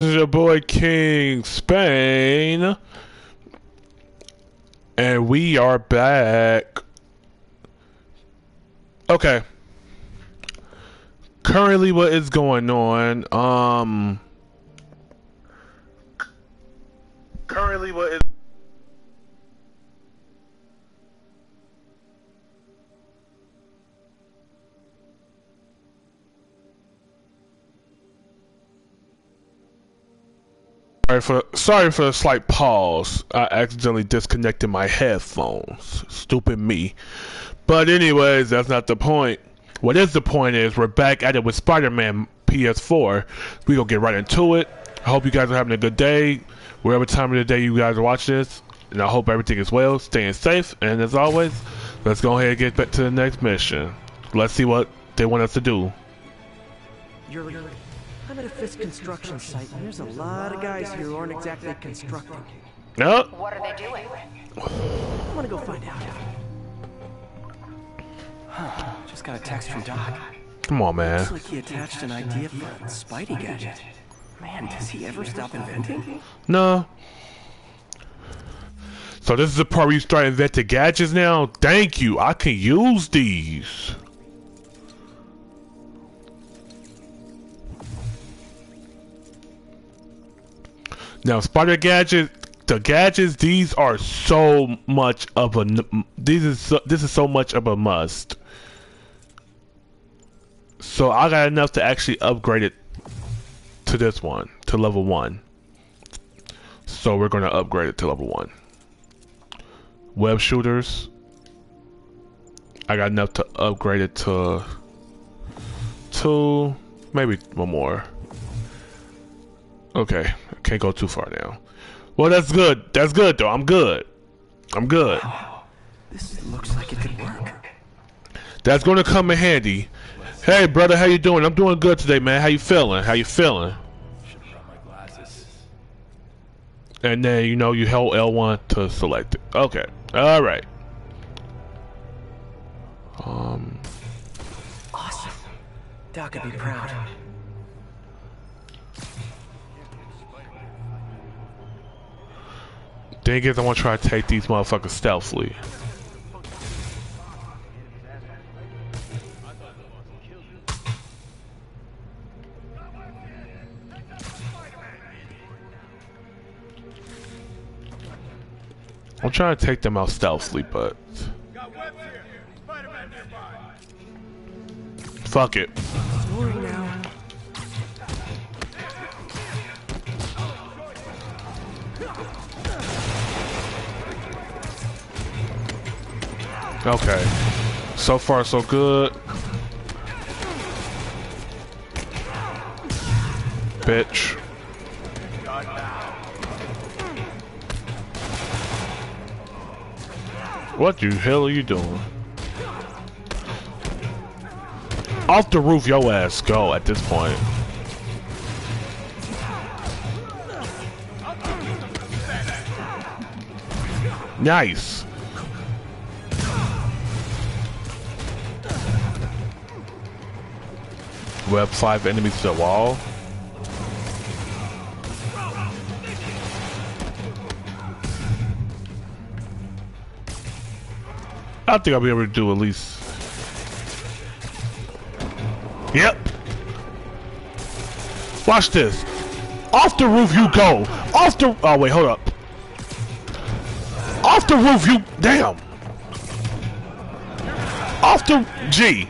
This is your boy King Spain. And we are back. Okay. Currently what is going on? Um Currently what is Sorry for sorry for the slight pause. I accidentally disconnected my headphones. Stupid me. But anyways, that's not the point. What is the point is we're back at it with Spider-Man PS4. We gonna get right into it. I hope you guys are having a good day, wherever time of the day you guys are watching this. And I hope everything is well, staying safe. And as always, let's go ahead and get back to the next mission. Let's see what they want us to do. You're, I'm at a Fisk construction site, and there's a lot of guys here who aren't exactly constructing. No, What are they doing? I'm gonna go find out. Just got a text from Doc. come on, man. Looks like he attached an idea for a Spidey gadget. Man, does he ever stop inventing? No. So this is the part where you start inventing gadgets now? Thank you. I can use these. Now, spider gadget, the gadgets, these are so much of a these is so, this is so much of a must. So I got enough to actually upgrade it to this one, to level one. So we're gonna upgrade it to level one. Web shooters. I got enough to upgrade it to two, maybe one more. Okay, can't go too far now. Well, that's good. That's good though. I'm good. I'm good. This looks like it could work. That's gonna come in handy. Hey, brother, how you doing? I'm doing good today, man. How you feeling? How you feeling? And then you know you hold L1 to select it. Okay. All right. Um. Awesome. Doc would be proud. Thing is, I want to try to take these motherfuckers stealthily. I'm trying to take them out stealthily, but Got webs here. Spider-Man nearby. fuck it. Okay. So far, so good. Bitch. What the hell are you doing? Off the roof, yo ass go at this point. Nice. Web five enemies to the wall. I think I'll be able to do at least. Yep. Watch this. Off the roof you go. Off the. Oh wait, hold up. Off the roof you. Damn. Off the G.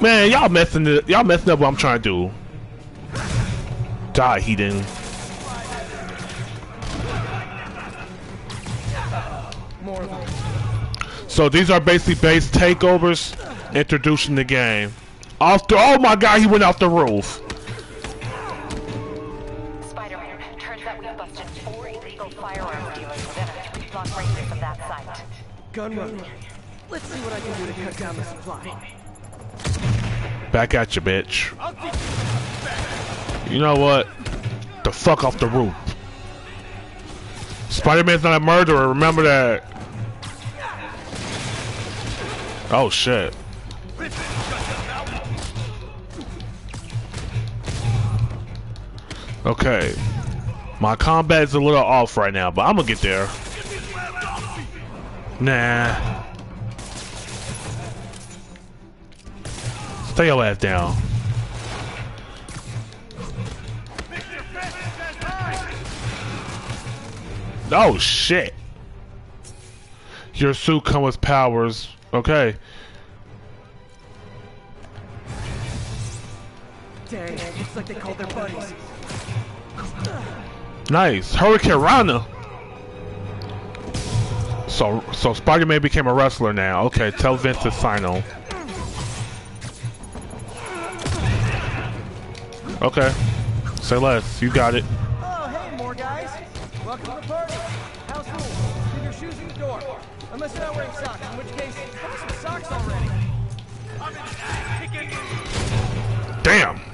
Man, y'all messing it. Y'all messing up what I'm trying to do. Die, he didn't. So these are basically base takeovers, introducing the game. Off the. Oh my God, he went off the roof. Spider-Man, turns out we busted four illegal firearms dealers within a three-block radius of that site. Gun running. Let's see what I can do to cut down the supply. Back at you, bitch. You know what? The fuck off the roof. Spider-Man's not a murderer. Remember that. Oh shit. Okay. My combat is a little off right now, but I'm gonna get there. Nah. Stay your ass down. Oh shit. Your suit comes with powers. Okay. Dang, looks like they called their buddies. Nice. Hurricanrana. So so Spider-Man became a wrestler now. Okay, tell Vince to sign on. Okay. Say less. You got it. Oh, hey, more guys. Welcome to the party. House rules. Leave your shoes in the door. Unless you're not wearing socks, in which case, put some socks already. Damn.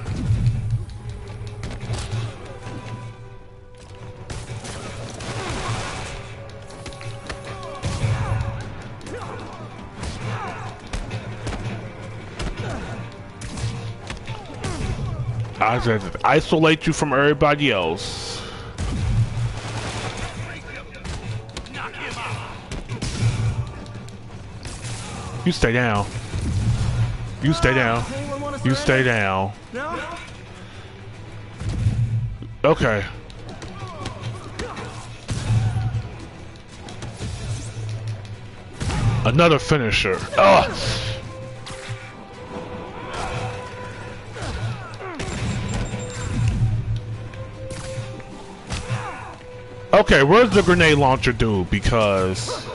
I just isolate you from everybody else. You stay down. You stay down. You stay down. Okay. Another finisher. Ugh. Okay, where's the grenade launcher dude? Because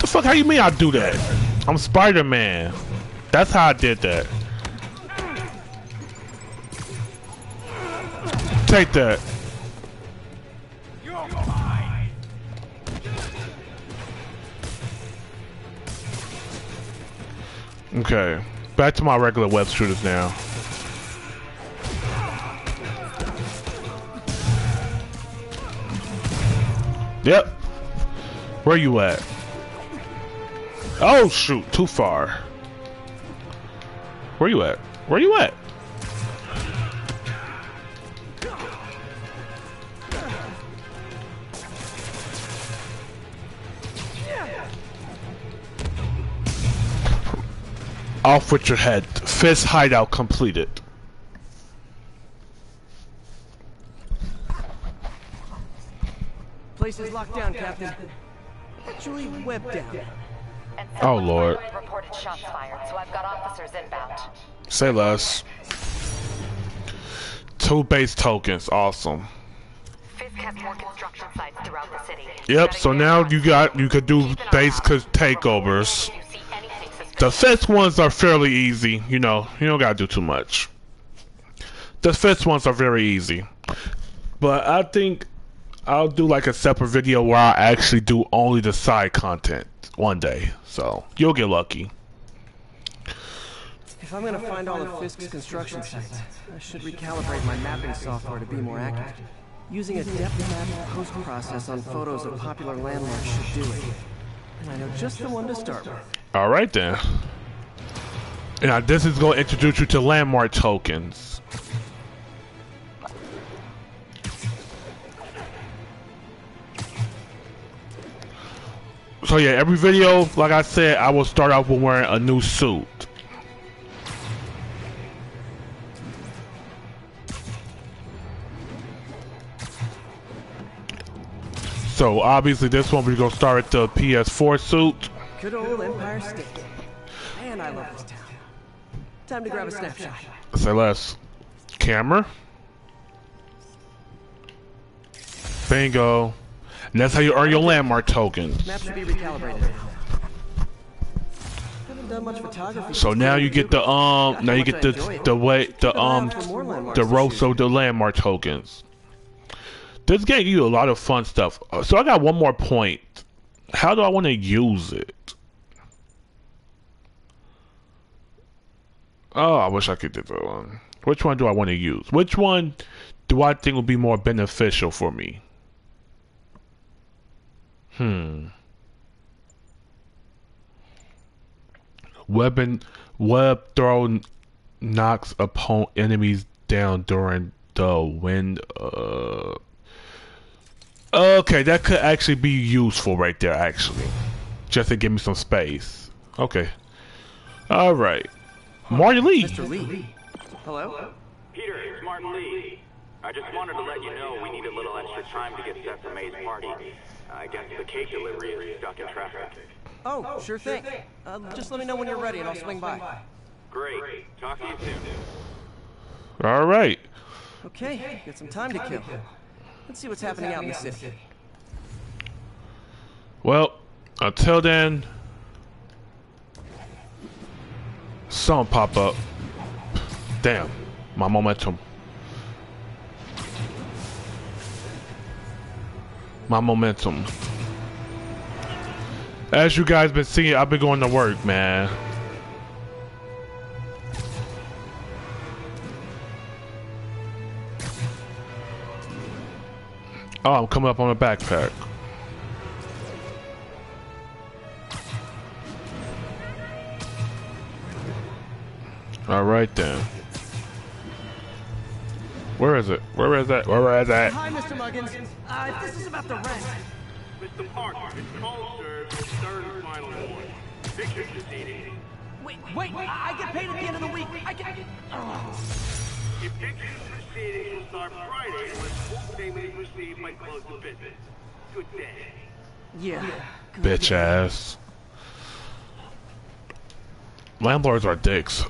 the fuck? How you mean I do that? I'm Spider-Man. That's how I did that. Take that. Okay, back to my regular web shooters now. Yep. Where you at? Oh shoot, too far. Where you at? Where you at? Off with your head. Fisk hideout completed. Place is locked down, Captain. Actually, webbed down. Oh, Lord. reported shots fired, so I've got officers inbound. Say less. Two base tokens, awesome. Fisk has more construction sites throughout the city. Yep, so now you got you could do base takeovers. The fifth ones are fairly easy, you know, you don't gotta do too much. The fifth ones are very easy. But I think I'll do like a separate video where I actually do only the side content one day. So you'll get lucky. If I'm gonna find all of Fisk's construction sites, I should recalibrate my mapping software to be more accurate. Using a depth map post-process on photos of popular landmarks should do it. And I know just the one to start with. Alright then. Now this is gonna introduce you to landmark tokens. So yeah, every video, like I said, I will start off with wearing a new suit. So obviously this one we're gonna start with the PS4 suit. Good old Empire State. Man, I love this town. Time to grab a snapshot. Say less. Camera. Bingo. And that's how you earn your landmark tokens. Map should be recalibrated now. Haven't done much photography. So now you get the um now you get the the way the um the Rosso the landmark tokens. This game you a lot of fun stuff. Uh, So I got one more point. How do I want to use it? Oh, I wish I could do that one. Which one do I want to use? Which one do I think would be more beneficial for me? Hmm. Weapon web throw knocks upon enemies down during the wind. Uh, okay, that could actually be useful right there. Actually, just to give me some space. Okay. All right. Martin Lee. Mr. Lee. Hello? Peter, it's Martin Lee. I just wanted to let you know we need a little extra time to get set for May's party. I guess the cake delivery is stuck in traffic. Oh, sure thing. Uh, just let me know when you're ready and I'll swing by. Great. Talk to you soon. All right. Okay, got some time to kill. Let's see what's happening out in the city. Well, until then, something pop up. Damn, my momentum. My momentum. As you guys been seeing, I've been going to work, man. Oh, I'm coming up on a backpack. All right then. Where is it? Where is that? Where is that? Hi, Mr. Muggins. Uh, this is about the rent. Mr. Parker, it's call served, third and final warning. Eviction proceedings. Wait, wait, I, I get paid at the end of the week. I get. Oh. Eviction proceedings will start Friday unless full payment is received by close of business. Good day. Yeah. Bitch ass. Landlords are dicks.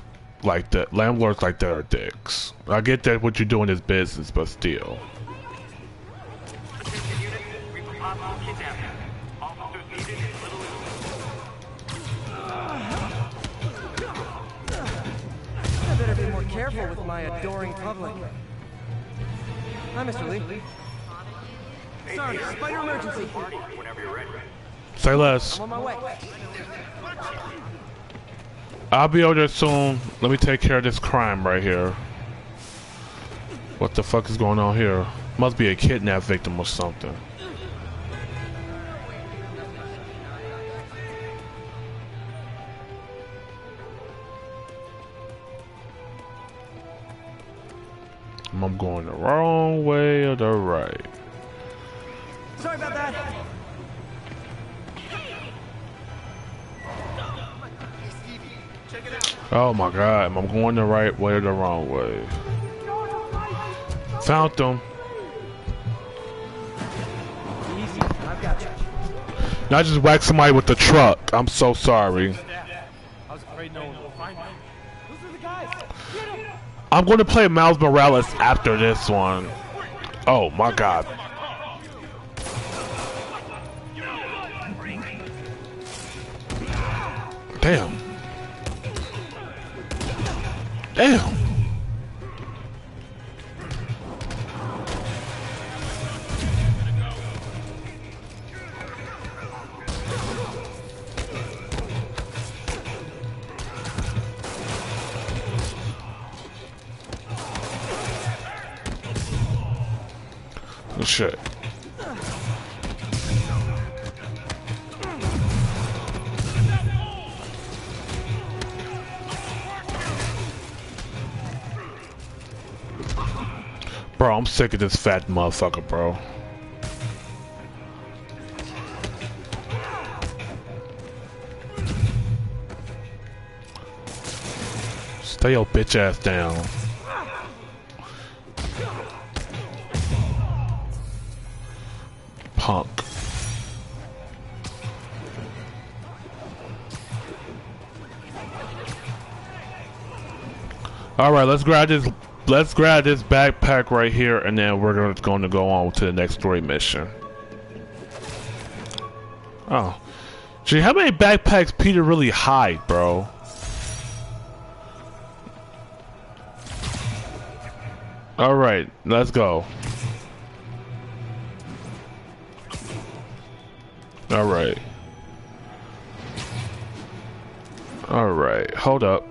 Like that. Landlords like that are dicks. I get that what you're doing is business, but still. Attention units, we have a possible kidnapping. Officers needed in Little I better be more careful with my adoring public. Hi, Mr. Lee. Sorry, spider emergency. Party whenever you're ready. Say less. I'm on my way. I'll be over there soon. Let me take care of this crime right here. What the fuck is going on here? Must be a kidnap victim or something. I'm going the wrong way or the right. Sorry about that. Oh my god, I'm I going the right way or the wrong way? Found them. You. Now I just whacked somebody with the truck. I'm so sorry. I'm going to play Miles Morales after this one. Oh my god. Damn. Damn. Sick of this fat motherfucker, bro. Stay your bitch ass down. Punk. All right, let's grab this. Let's grab this backpack right here, and then we're gonna, going to go on to the next story mission. Oh, gee, how many backpacks Peter really hide, bro? All right, let's go. All right. All right, hold up.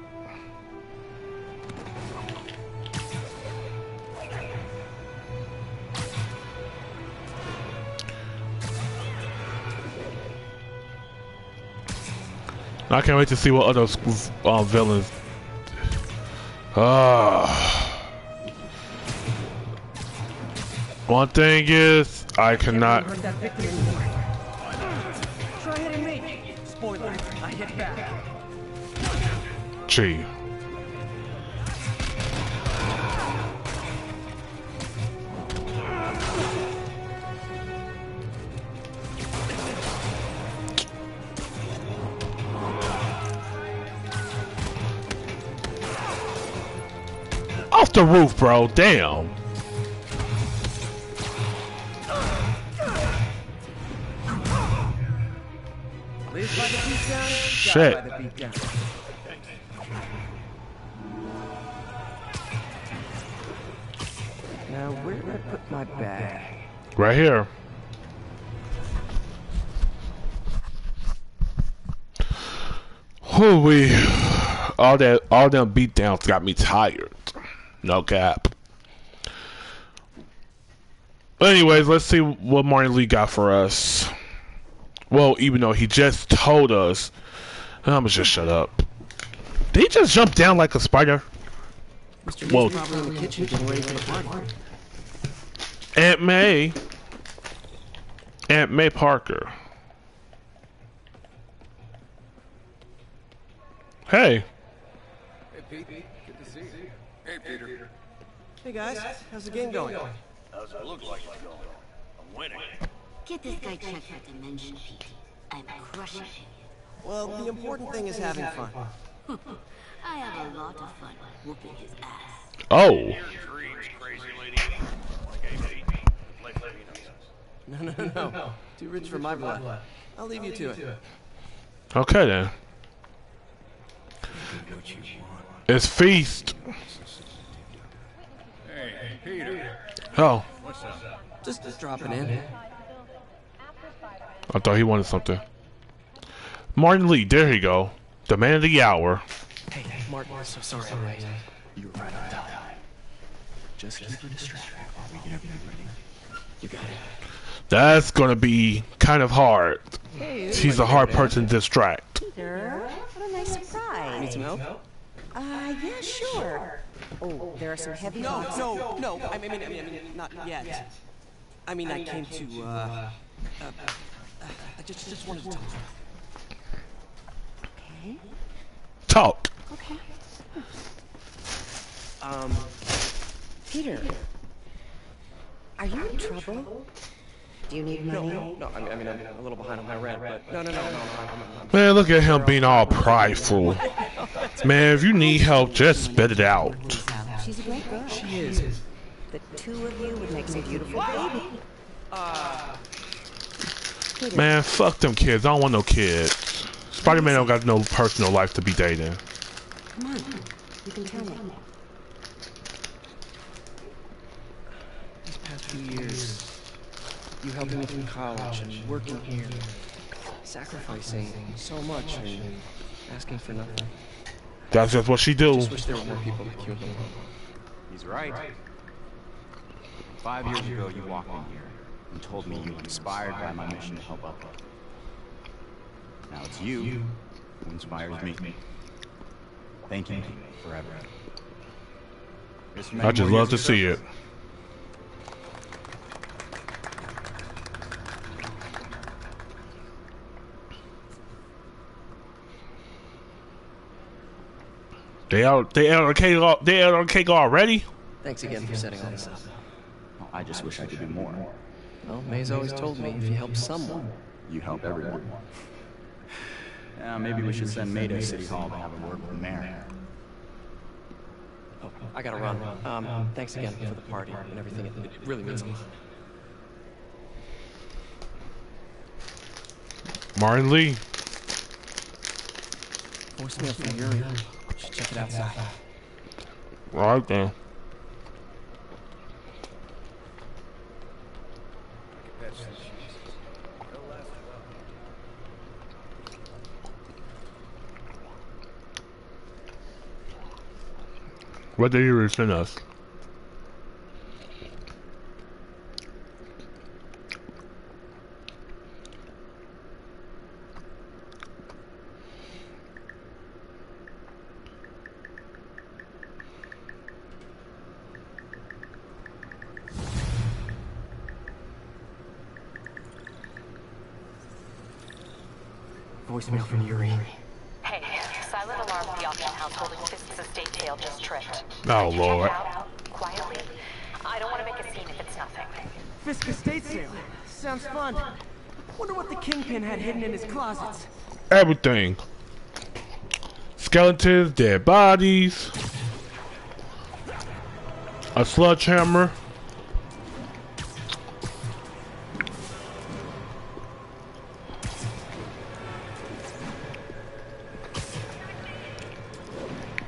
I can't wait to see what other uh, villains. Ah. One thing is, I cannot. Try hitting me. Spoiler, I hit back. Gee. The roof, bro. Damn. Live by the beat down, Shit. die by the beat down. Now, where did I put my bag? Right here. Holy, all that, all them beatdowns got me tired. No cap. Anyways, let's see what Martin Lee got for us. Well, even though he just told us, I'm gonna just shut up. Did he just jump down like a spider? Mr. Whoa. probably in the kitchen getting ready for the party. Aunt May. Aunt May Parker. Hey. Hey guys, how's the game going? Going? How's it look like it's going? I'm winning. Get this guy checked out Dimension Pete. I'm crushing him. Well, the important thing is having fun. I have a lot of fun whooping his ass. Oh. No, no, no. Too rich for my blood. I'll leave you to it. Okay then. It's feast. Oh, Just, just dropping in. I thought he wanted something. Martin Lee, there you go. The man of the hour. Hey, Mark, so sorry I'm late. You were right on time. Just keep we get everything ready. You got it. That's gonna be kind of hard. Hey, He's a hard person to distract. What a nice surprise. Need some help? Uh, yeah, sure. Oh, there are some heavy No, boots. no, no. I mean, I mean, I mean, not yet. I mean, I came to, uh, uh, uh I just, just wanted to talk. Okay. Talk. Okay. Um, Peter, are you in trouble? Do you need no, money? no, no. I mean, I mean, I'm a little behind on my rent, but no, no, no, no. no I'm, I'm, Man, look at him being all prideful. Man, if you need help, just spit it out. She's a great girl. she is. The two of you would make some beautiful baby. Peter, Man, fuck them kids. I don't want no kids. Spider-Man don't got no personal life to be dating. come on. You can tell me. These past few years, you helping me through college and working here, sacrificing so much and asking for nothing. That's just what she do. Just wish there were more people like you in the world. He's right. Five years ago, you walked in here and told me you were inspired by my mission to help others. Now it's you who inspires me. Thank you forever. Here's for many I just love to years of see it. They out. They out on cake. al- They out on cake already. Thanks again for setting all this up. Oh, I just wish I could do more. Well, May's always told me if you help someone, You help everyone. Yeah, maybe we should send May to City Hall to have a word with the mayor. oh, I gotta run. Um, thanks again for the party and everything. It, it really means a lot. Martin Lee. Voicemail from Yuri. Should check it outside. Right then. What did you send us? Voicemail from Yuri. Hey, silent alarm at the auction house holding Fisk's estate sale just tripped. Oh, Lord. quietly. I don't want to make a scene if it's nothing. Fisk estate sale. Sounds fun. Wonder what the Kingpin had hidden in his closets. Everything. Skeletons, dead bodies. A sledgehammer.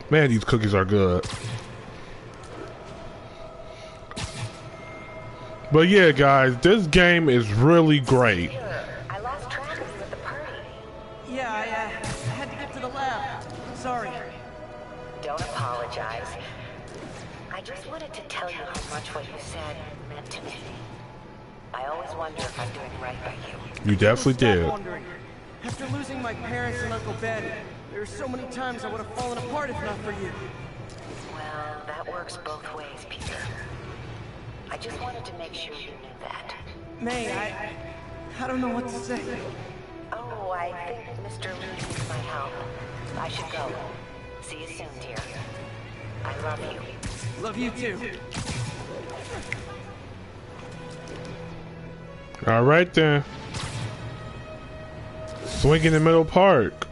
Man, these cookies are good. But yeah, guys, this game is really great. I lost track of you at the party. Yeah, I, uh, I had to get to the lab. Sorry. Don't apologize. I just wanted to tell you how much what you said meant to me. I always wonder if I'm doing right by you. You definitely did. After losing my parents and Uncle Ben, there are so many times I would have fallen apart if not for you. Well, that works both ways, Peter. I just wanted to make sure you knew that. May, I... I don't know what to say. Oh, I think Mr. Lee needs my help. I should go. See you soon, dear. I love you. Love you too. All right then. Swing in the middle park.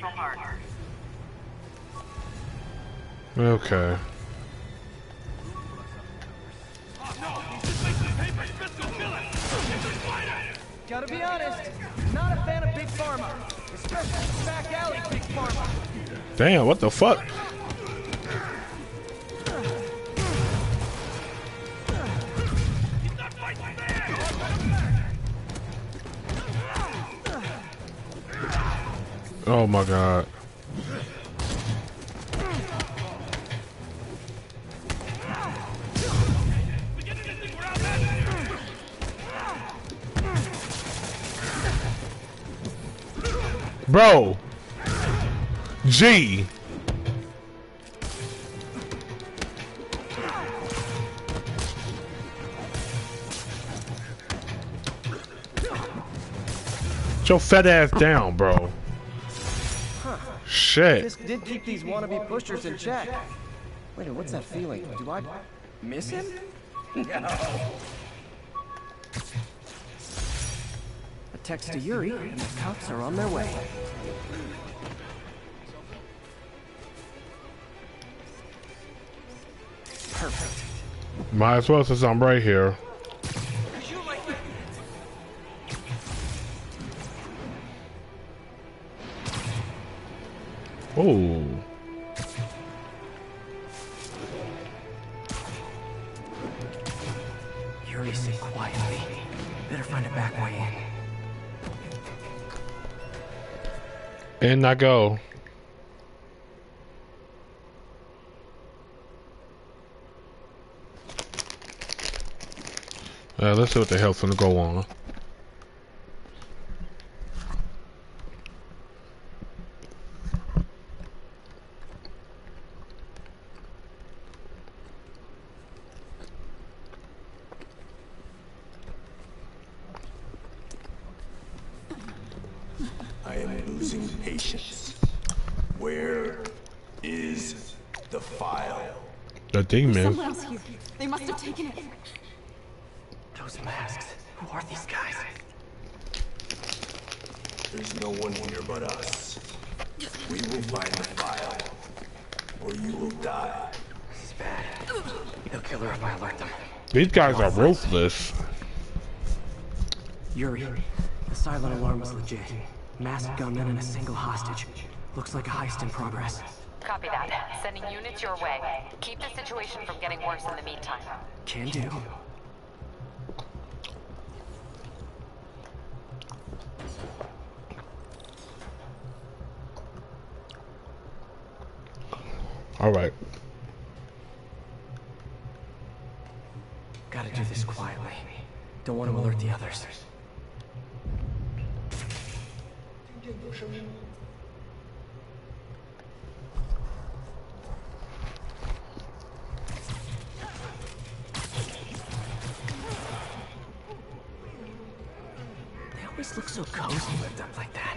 Central Park. Okay. Gotta be honest, not a fan of Big Pharma. Especially back alley Big Pharma. Damn, what the fuck? Oh my god. Bro. G. Your fat ass down, bro. Shit. Fisk did keep these wannabe pushers in check. Wait a minute, what's that feeling? Do I miss him? No. A text to Yuri, and the cops are on their way. Perfect. Might as well since I'm right here. Oh. Yuri sit quietly. Better find a back way in. In I go. Uh, let's see what the hell's gonna go on. I am losing patience. Where is the file? The demon. Someone else here. They must have taken it. Those masks. Who are these guys? There's no one here but us. We will find the file, or you will die. This is bad. They'll kill her if I alert them. These guys are ruthless. Yuri, the silent alarm was legit. Masked gunmen and a single hostage. Looks like a heist in progress. Sending units your way. Keep the situation from getting worse in the meantime. Can do. All right. Gotta do this quietly. Don't want to alert the others. always look so cozy lived up like that.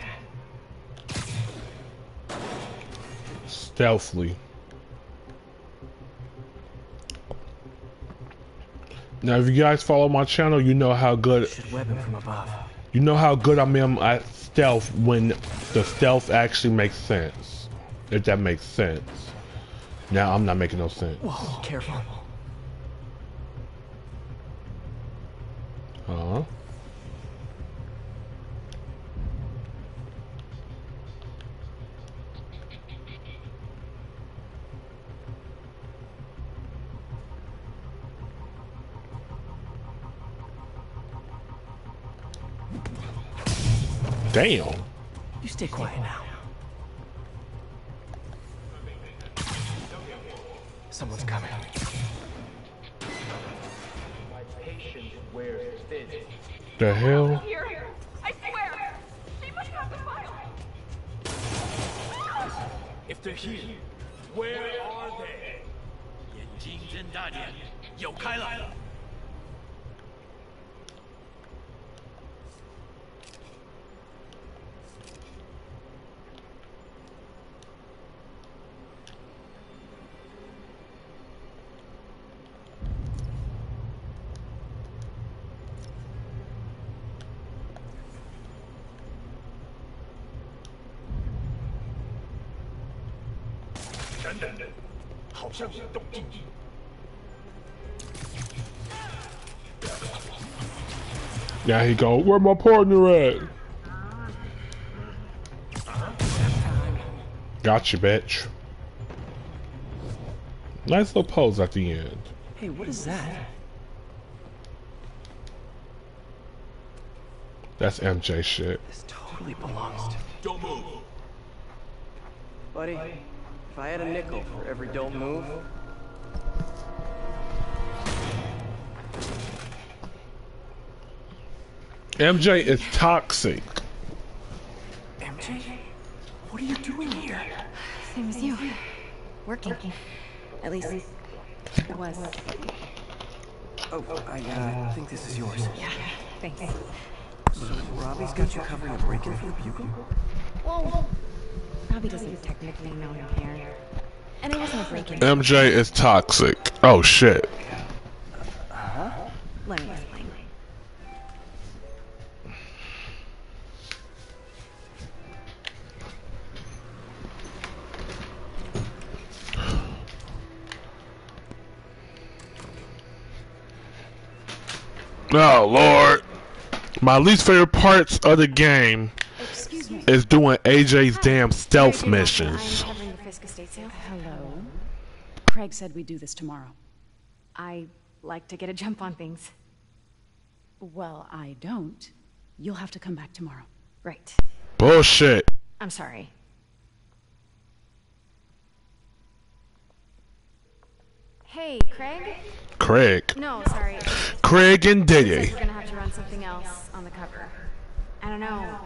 Now, if you guys follow my channel, you know how good. Should web him from above. You know how good I am at stealth when the stealth actually makes sense. If that makes sense. Now I'm not making no sense. Whoa, careful. Uh huh. Damn. You stay quiet now. Someone's coming. The hell? Here, I swear. They must have the file. If they're here, where are they? 眼睛睁大点，有开了。 Now he go, where my partner at? Gotcha, bitch. Nice little pose at the end. Hey, what is that? That's MJ shit. This totally belongs to me. Don't move. Buddy. Buddy if I had a nickel for every don't move, MJ is toxic. MJ, what are you doing here? Same as you. Working. At least, it was. Oh, I uh, think this is yours. Yeah, thanks. So Robbie's got you covering a break-in for the Bugle? Whoa. Robbie doesn't technically know him here. And it wasn't. MJ is toxic. Oh shit. Let me explain. Oh lord. My least favorite parts of the game. Is doing MJ's damn stealth missions. I'm covering the Fisk estate sale. Hello. Craig said we'd do this tomorrow. I like to get a jump on things. Well, I don't. You'll have to come back tomorrow. Right. Bullshit. I'm sorry. Hey, Craig? Craig. No, sorry. Craig and Looks Diddy. we're gonna have to run something else on the cover. I don't know. Uh,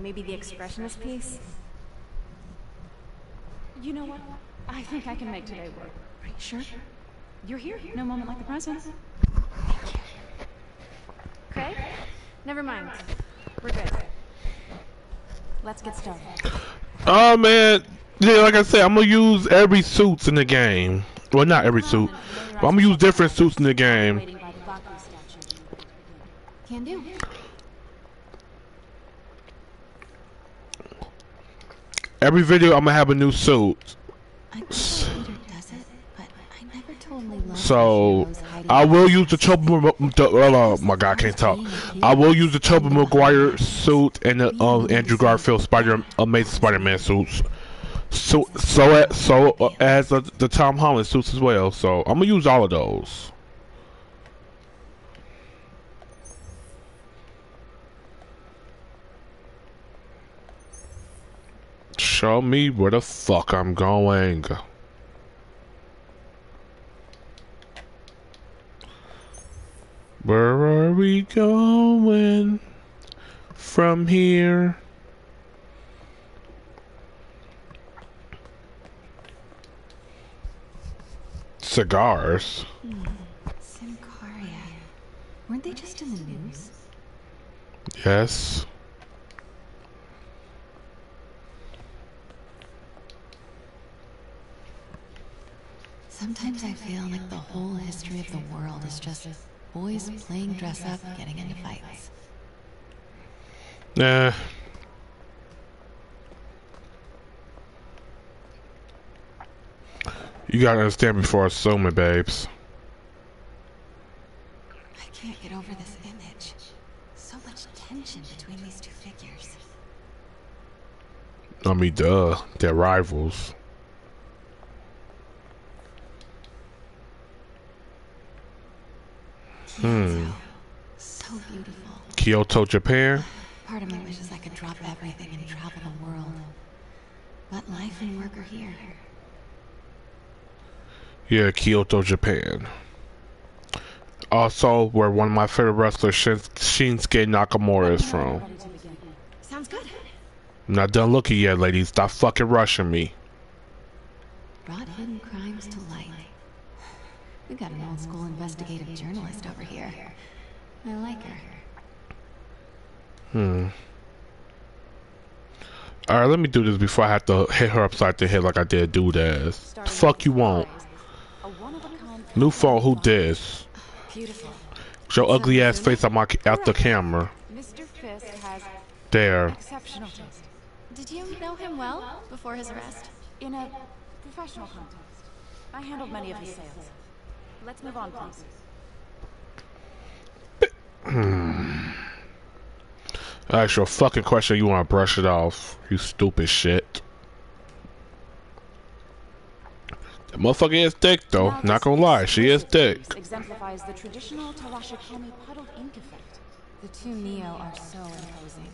maybe the expressionist piece? You know what? I think I can make today work. Are you sure? You're here. No moment like the present. Craig? Never mind. We're good. Let's get started. Oh man. Yeah, like I said, I'm gonna use every suits in the game. Well, not every suit. But I'm gonna use different suits in the game. Waiting by the Baku statue. Can do. Every video, I'm gonna have a new suit. I think Peter does it, but I never totally loved So the I will use the. The, uh, my God, I can't talk. I will use the Tobey Maguire suit and the uh, Andrew Garfield Spider Amazing Spider-Man suits. So so so uh, as uh, the Tom Holland suits as well. So I'm gonna use all of those. Show me where the fuck I'm going. Where are we going from here? Cigars. Symkaria. Weren't they just in the news? guess. Sometimes I feel like the whole history of the world is just boys playing dress up, getting into fights. Nah. You gotta understand before assuming, babes. I can't get over this image. So much tension between these two figures. I mean, duh. They're rivals. Hmm. So beautiful. Kyoto, Japan? Part of me wishes I could drop everything and travel the world. But life and work are here. Yeah, Kyoto, Japan. Also, where one of my favorite wrestlers, Shin Shinsuke Nakamura, is from. Sounds good. I'm not done looking yet, ladies. Stop fucking rushing me. Brought hidden crimes to light. We got an old school investigative journalist over here. I like her. Hmm. Alright, let me do this before I have to hit her upside the head like I did dude ass. Fuck you won't. New phone, who this? Beautiful. Show ugly ass face out my out the camera. Mr. Fisk has There. exceptional taste. Did you know him well before his arrest? In a professional context. I handled many of his sales. Let's move on, please. Hmm. Fucking question, You want to brush it off? You stupid shit. The motherfucker is thick, though. Now Not gonna lie, she is thick. Exemplifies the traditional Tarashikomi puddled ink effect. The two Nio are so imposing.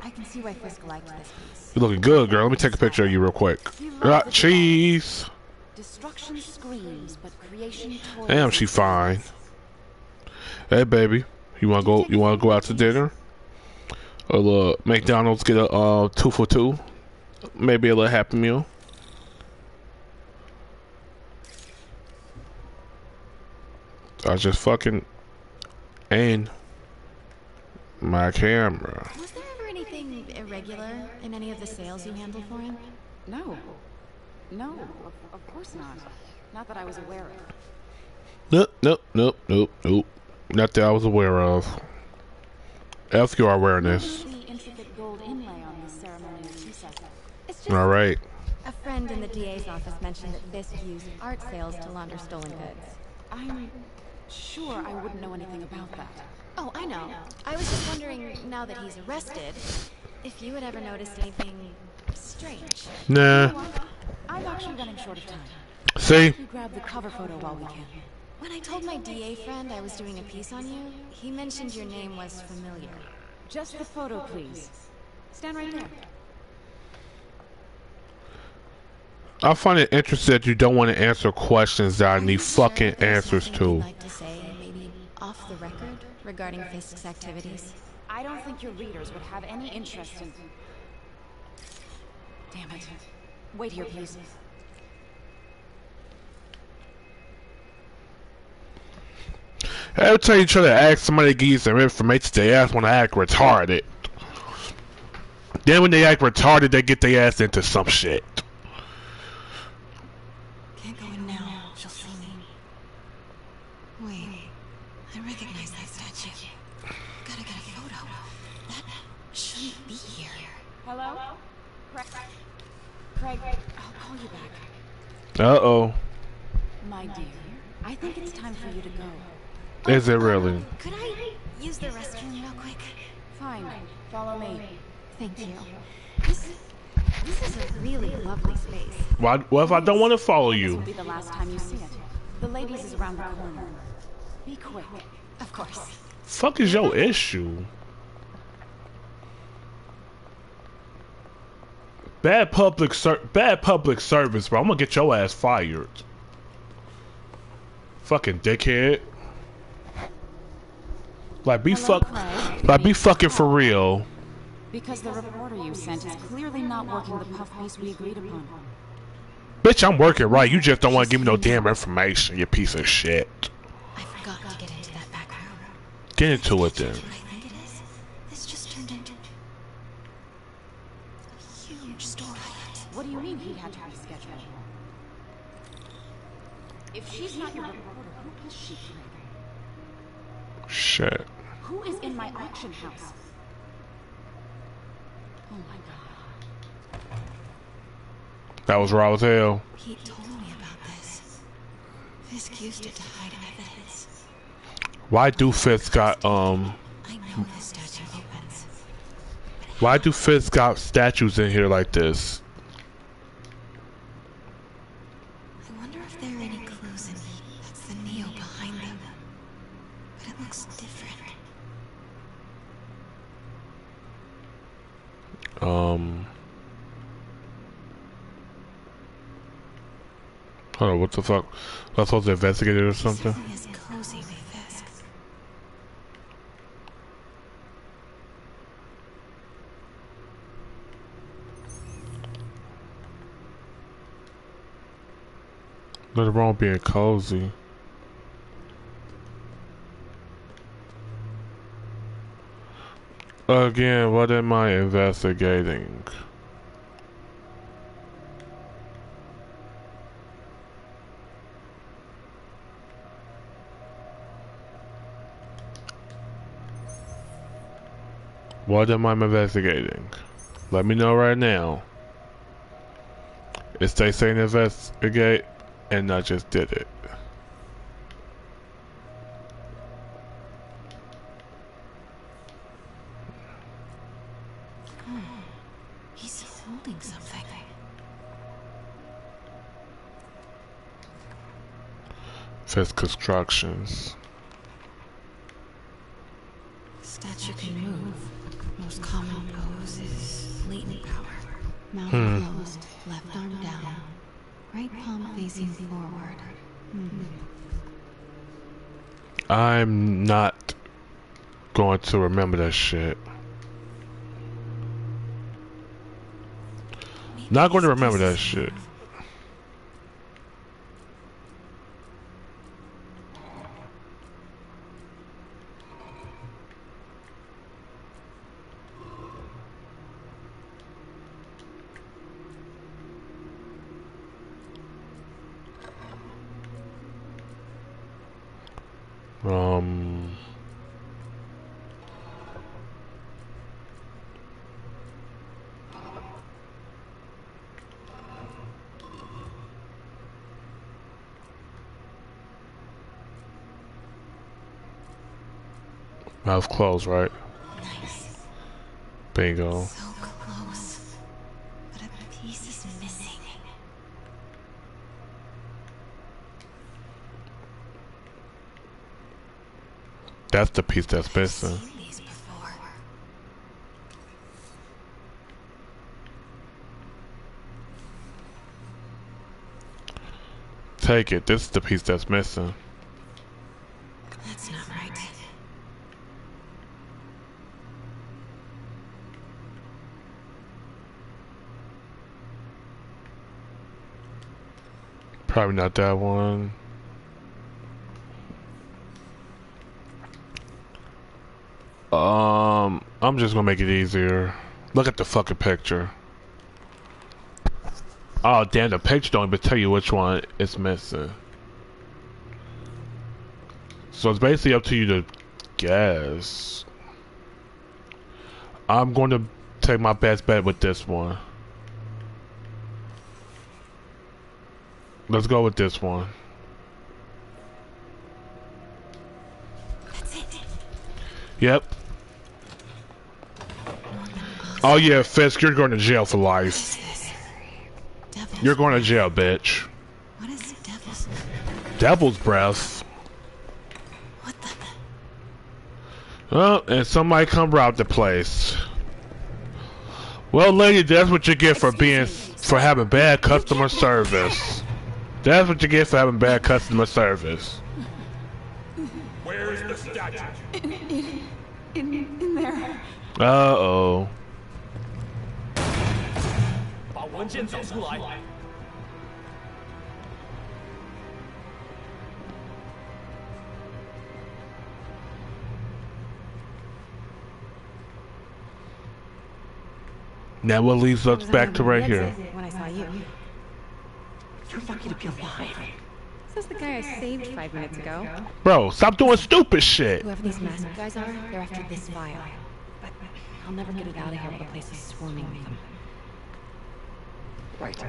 I can see why Fisk liked this piece. You looking good, girl. Let me take a picture of you real quick. Ah, cheese. Destruction screams, but creation toils. Damn, she fine. Hey, baby, you wanna go? You wanna go out to dinner? A little McDonald's, get a uh, two for two, maybe a little Happy Meal. I just fucking aim my camera. Was there ever anything irregular in any of the sales you handled for him? No. No, of, of course not. Not that I was aware of. Nope, nope, nope, nope, nope. Not that I was aware of. F your awareness. The intricate gold inlay on this ceremonial tea set. It's just All right. a friend in the DA's office mentioned that Fisk used art sales to launder stolen goods. I'm sure I wouldn't know anything about that. Oh, I know. I was just wondering, now that he's arrested, if you had ever noticed anything strange. Nah. I'm actually running short of time. See? You grab the cover photo while we can. When I told my DA friend I was doing a piece on you, he mentioned your name was familiar. Just the photo, please. Stand right there. I find it interesting that you don't want to answer questions that I need fucking answers to. like to say, maybe off the record, regarding Fisk's activities? I don't think your readers would have any interest in... Damn it. Wait here, please. Every time you try to ask somebody to give you some information, they ask when to act retarded. Then when they act retarded, they get their ass into some shit. Can't go in now. She'll see me. Wait. I recognize that statue. Gotta get a photo. That shouldn't be here. Hello? Craig? Craig, I'll call you back. Uh oh. My dear, I think it's time for you to go. Is it really? Um, could I use the restroom real quick? Fine. Follow me. Thank you. This, this is a really lovely space. Why, what if I don't want to follow you? This will be the last time you see it. The ladies is around the corner. Be quick. Of course. Fuck is your issue? Bad public ser bad public service, bro. I'm gonna get your ass fired. Fucking dickhead. Like be Hello, fuck, Clay. like be fucking for real. Because the reporter you sent is clearly not working the puff piece we agreed upon. Bitch, I'm working right. You just don't want to give me no damn information. You piece of shit. I forgot to get into that back room. Get into it then. What do you mean he had to have a? If she's not your reporter, who is she? Shit. Who is in my auction house? Oh my god. That was raw as hell. He told me about this. Fisk used it to hide evidence. Why do Fisk got um? I know this statue opens. Why do Fisk got statues in here like this? Um. Hold on, what the fuck? I supposed to investigate or something? Something is cozy with Fisk. Nothing wrong with being cozy. Again, what am I investigating? What am I investigating? Let me know right now. If they say investigate, and I just did it. Constructions. Statue can move. Most common pose is latent power. Mouth Hmm. closed, left arm down, right palm facing forward. Hmm. I'm not going to remember that shit. Not going to remember that shit. Um. Mouth closed, right? Nice. Bingo. So close. But a piece is missing. That's the piece that's missing. Take it. This is the piece that's missing. That's not right. Probably not that one. Um, I'm just gonna make it easier. Look at the fucking picture. Oh damn, the picture don't even tell you which one is missing. So it's basically up to you to guess. I'm going to take my best bet with this one. Let's go with this one. Yep. Oh yeah, Fisk, you're going to jail for life. You're going to jail, bitch. What is devil's? Devil's breath. What the? Well, and somebody come rob the place. Well, lady, that's what you get for being for having bad customer service. That's what you get for having bad customer service. Where's the statue? In, in, in, in there. Uh-oh. Now what leads us back to right here. When I saw you. You're lucky to be alive. Says the guy I saved five minutes ago. Bro, stop doing stupid shit. Whoever these masked guys are, they're after this file. But I'll never get it out of here while the place is swarming with them. Right.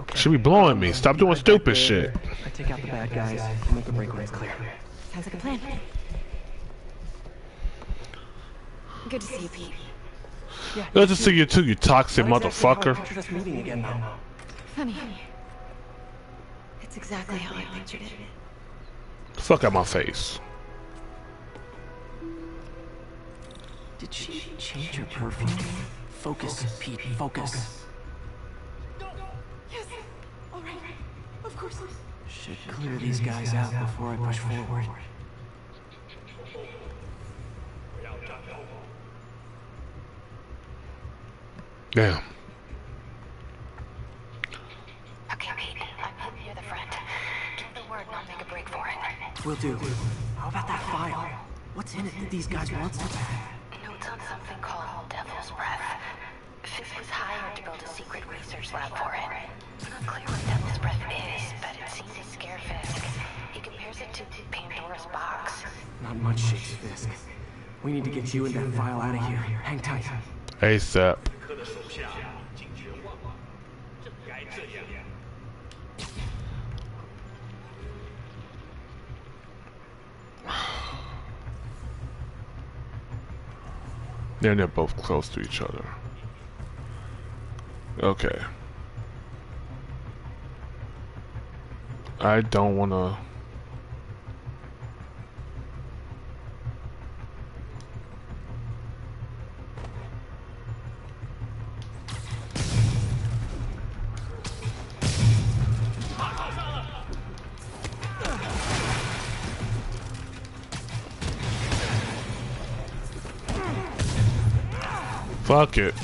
Okay. Should be blowing me. Stop doing stupid shit. I take out the bad guys. We'll make a break when it's clear. Sounds like a plan. Good to see you, Pete. Let's just see you too, you toxic Not exactly how motherfucker. pictured meeting again, though. Funny. It's exactly how I pictured it. Fuck out my face. Did she change her perfume? Focus, Pete. Focus. Yes. All right. Of course. Should clear these guys out before I push forward. Damn. Okay, Pete. I'm up near the front. Give the word and I'll make a break for it. Will do. How about that file? What's in it that these guys want so bad? Notes on something called Devil's Breath. Fisk was hired to build a secret research lab for it. It's not clear what Devil's Breath is, but it seems to scare Fisk. He compares it to Pandora's box. Not much shakes Fisk. We need to get you and that file out of here. Hang tight. ASAP. Then they're both close to each other. Okay. I don't wanna... Fuck it.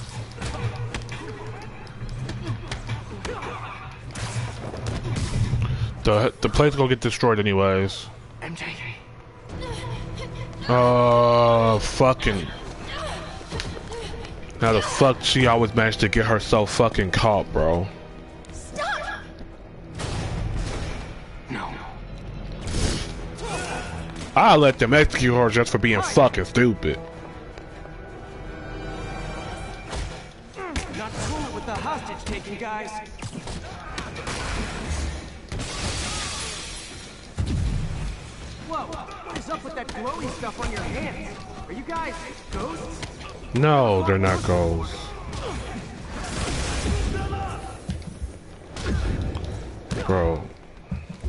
The the place gonna get destroyed anyways. MJ. Uh, fucking. How the fuck she always managed to get herself fucking caught, bro? No. I let them execute her just for being fucking stupid. Taking, guys. Whoa, what is up with that glowy stuff on your hands? Are you guys ghosts? No, they're not ghosts. Bro,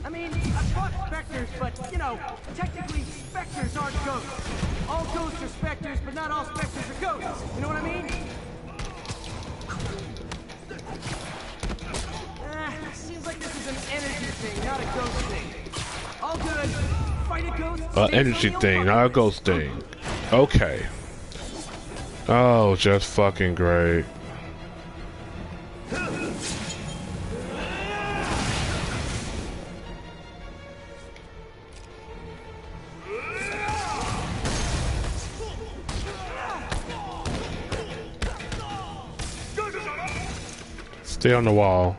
I mean, I fought specters, but, you know, technically specters aren't ghosts. All ghosts are specters, but not all specters are ghosts. You know what I mean? An energy thing, not a ghost thing. All good. Fight a ghost. uh, energy thing, not a ghost thing. Okay. Oh, just fucking great. Stay on the wall.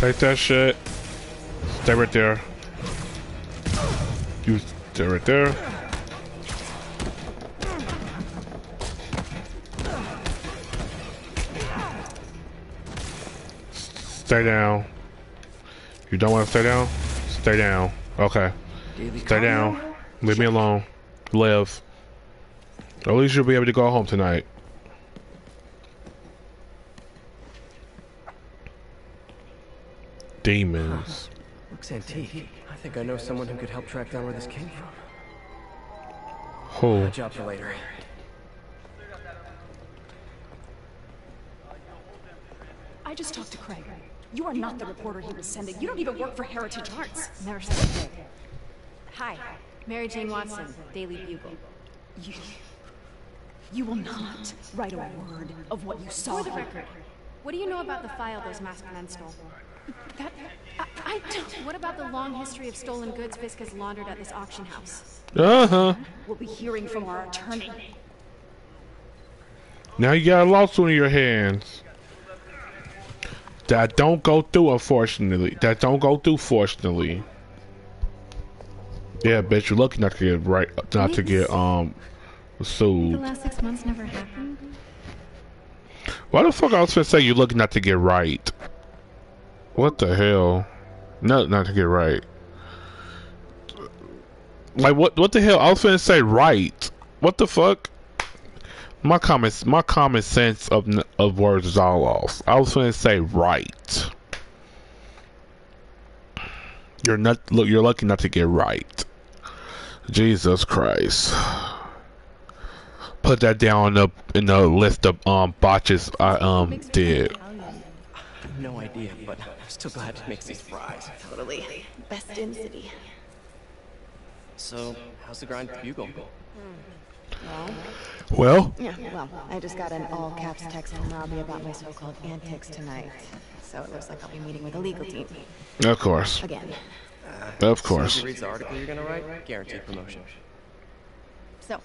Take that shit. Stay right there. You stay right there. Stay down. You don't want to stay down? Stay down. Okay. Stay down. Leave me alone. Live. At least you'll be able to go home tonight. Demons. Looks antique. I think I know someone who could help track down where this came from. Who? A job for later. I just talked to Craig. You are not the reporter he was sending. You don't even work for Heritage Arts. Never said I did. Hi, Mary Jane Watson, Daily Bugle. You, you will not write a word of what you saw. For the record, what do you know about the file those masked men stole? That I, I don't. What about the long history of stolen goods Fisk has laundered at this auction house? Uh huh. We'll be hearing from our attorney. Now you got a lawsuit in your hands. That don't go through, unfortunately. That don't go through, fortunately. Yeah, bitch, you're lucky not to get right, not to get um sued. The sued. last six months never happened? Why the fuck I was gonna say you're lucky not to get right? What the hell? No, not to get right. Like what? What the hell? I was gonna say right. What the fuck? My comments, my common sense of of words is all off. I was gonna say right. You're not. Look, you're lucky not to get right. Jesus Christ. Put that down in the in the list of um botches I um did. No idea, but I'm still glad he makes these fries. Totally. Best in city. So, how's the grind for you going? Well, Well, yeah, well, I just got an all caps text from Robbie about my so-called antics tonight. So it looks like I'll be meeting with the legal team. of course, Again. of uh, course. If he reads the article you're gonna write, guaranteed promotion. So,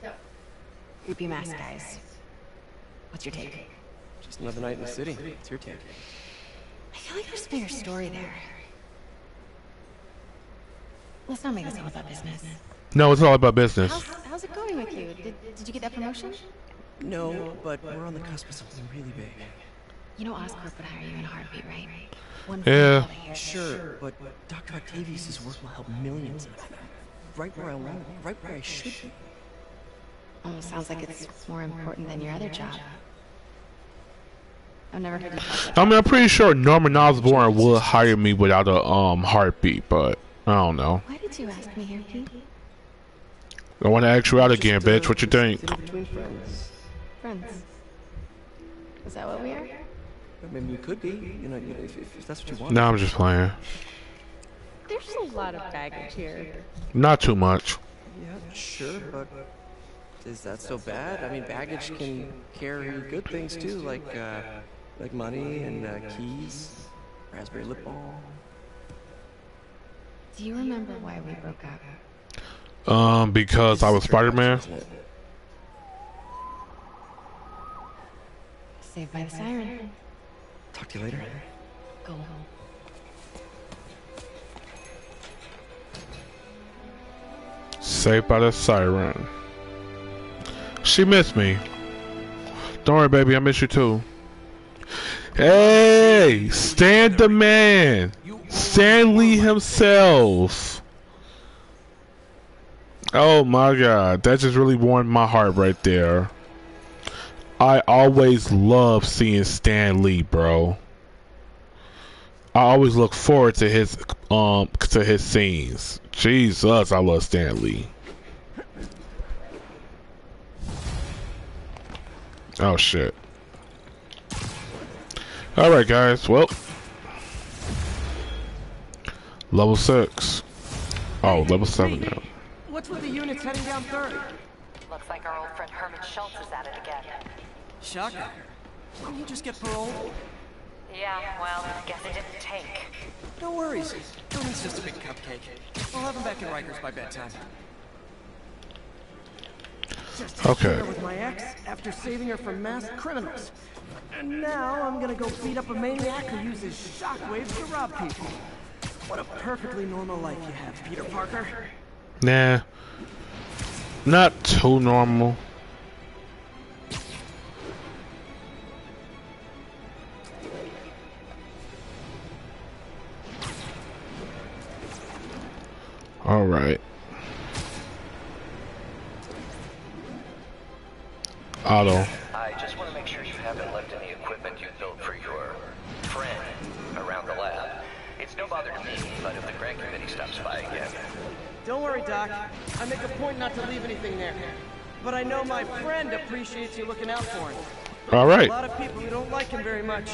groupie mask guys. What's your take? Just another night in the city. It's your take. I feel like there's a bigger story there. Let's not make this all about business. No, it's all about business. How's, how's it going with you? Did, did you get that promotion? No, but we're on the cusp of something really big. You know Oscorp would hire you in a heartbeat, right? One Yeah. phone call to here. Sure, but Dr. Octavius' work will help millions. Right where I want right where I should be. Almost sounds like it's more important than your other job. I've never heard you talk about I mean, I'm pretty sure Norman Osborn would hire me without a um heartbeat, but I don't know. Why did you ask me here, Pete? I want to ask you out again, bitch. What you think? Between friends. Friends. Is that what we are? I mean, we could be, you know, if, if, if that's what you want. No, I'm just playing. There's a lot of baggage here. Not too much. Yeah, sure, but is that so bad? I mean, baggage can carry good things too, like uh, like money and uh, keys, raspberry lip balm. Do you remember why we broke up? Um, because I was Spider-Man. Saved by the siren. Talk to you later. Go. Home. Saved by the siren. She missed me. Don't worry, baby. I miss you too. Hey, Stan the man, Stanley himself. Oh my God, that just really warmed my heart right there. I always love seeing Stan Lee, bro. I always look forward to his um to his scenes. Jesus, I love Stan Lee. Oh shit. Alright guys, well Level six. Oh, level seven now. What's with the units heading down third? Looks like our old friend Herman Schultz is at it again. Shocker. Didn't you just get paroled? Yeah, well, guess it didn't take. No worries. Herman's just a big cupcake. We'll have him back in Rikers by bedtime. Just had Okay. with my ex after saving her from masked criminals. And now I'm gonna go beat up a maniac who uses shockwaves to rob people. What a perfectly normal life you have, Peter Parker. Nah. Not too normal. Alright. Otto. I Don't worry, Doc. I make a point not to leave anything there. But I know my friend appreciates you looking out for him. Alright. A lot of people who don't like him very much.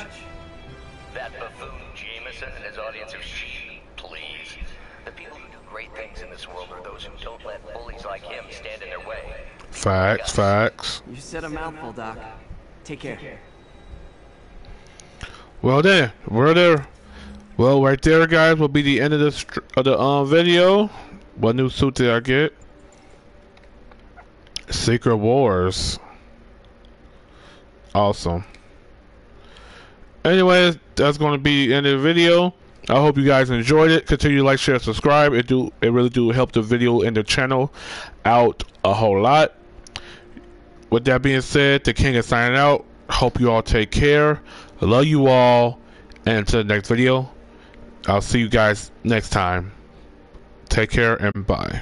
that buffoon Jameson and his audience of sheep, please. The people who do great things in this world are those who don't let bullies like him stand in their way. Facts, facts. You said a mouthful, Doc. Take care. Well there. we're there. Well, right there, guys, will be the end of the of the um video. What new suit did I get? Secret Wars. Awesome. Anyways, that's going to be the end of the video. I hope you guys enjoyed it. Continue to like, share, subscribe. It do it really do help the video and the channel out a whole lot. With that being said, the king is signing out. Hope you all take care. Love you all. And until the next video, I'll see you guys next time. Take care and bye.